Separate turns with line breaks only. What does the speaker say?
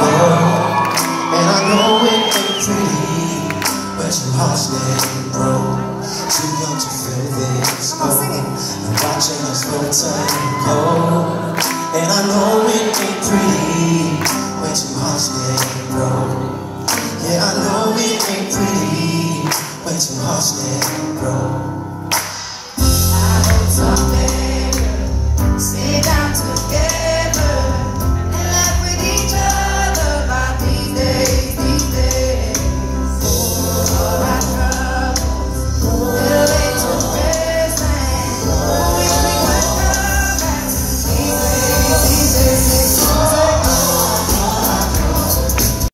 world and I know it ain't pretty, but your heart's getting broke. Too young to feel this cold. And watching us both turn cold. And I know it ain't pretty, but your heart's getting broke. Yeah, I know it ain't pretty, but your heart's getting broke.